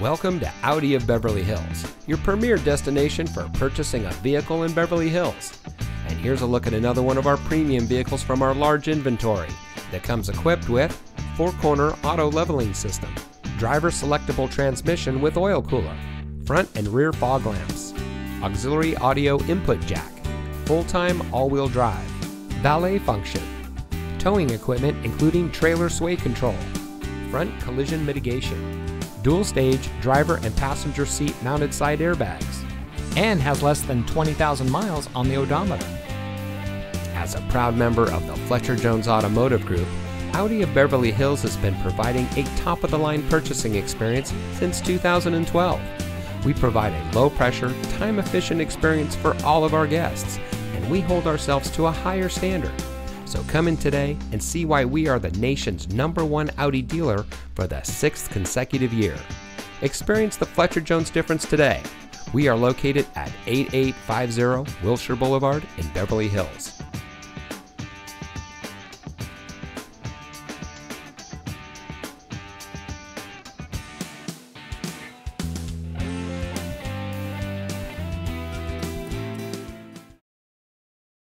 Welcome to Audi of Beverly Hills, your premier destination for purchasing a vehicle in Beverly Hills. And here's a look at another one of our premium vehicles from our large inventory that comes equipped with four corner auto leveling system, driver selectable transmission with oil cooler, front and rear fog lamps, auxiliary audio input jack, full time all wheel drive, valet function, towing equipment including trailer sway control, front collision mitigation, dual stage driver and passenger seat mounted side airbags, and has less than 20,000 miles on the odometer. As a proud member of the Fletcher Jones Automotive Group, Audi of Beverly Hills has been providing a top of the line purchasing experience since 2012. We provide a low pressure, time efficient experience for all of our guests, and we hold ourselves to a higher standard. So come in today and see why we are the nation's number one Audi dealer for the sixth consecutive year. Experience the Fletcher Jones difference today. We are located at 8850 Wilshire Boulevard in Beverly Hills.